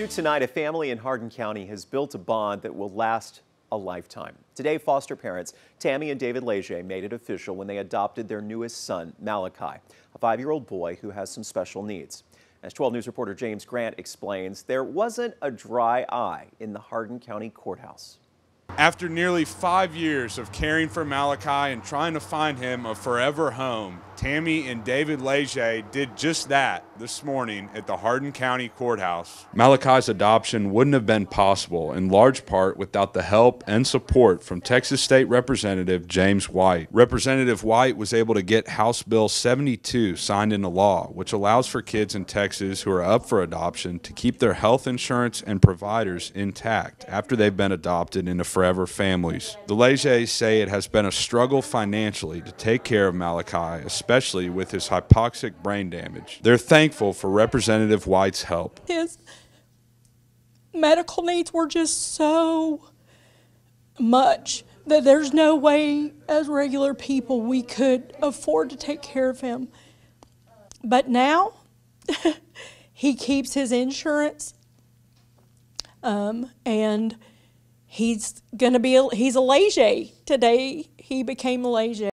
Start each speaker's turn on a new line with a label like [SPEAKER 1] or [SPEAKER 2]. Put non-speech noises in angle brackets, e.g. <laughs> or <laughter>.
[SPEAKER 1] New tonight, a family in Hardin County has built a bond that will last a lifetime. Today, foster parents Tammy and David Leger made it official when they adopted their newest son, Malykye, a five-year-old boy who has some special needs. As 12 News reporter James Grant explains, there wasn't a dry eye in the Hardin County Courthouse.
[SPEAKER 2] After nearly five years of caring for Malykye and trying to find him a forever home, Tammy and David Leger did just that this morning at the Hardin County Courthouse. Malykye's adoption wouldn't have been possible in large part without the help and support from Texas State Representative James White. Representative White was able to get House Bill 72 signed into law, which allows for kids in Texas who are up for adoption to keep their health insurance and providers intact after they've been adopted into forever families. The Legers say it has been a struggle financially to take care of Malykye, especially with his hypoxic brain damage. They're thankful for Representative White's help.
[SPEAKER 3] His medical needs were just so much that there's no way as regular people we could afford to take care of him. But now <laughs> he keeps his insurance um, and he's going to be a, he's a Leger today he became a Leger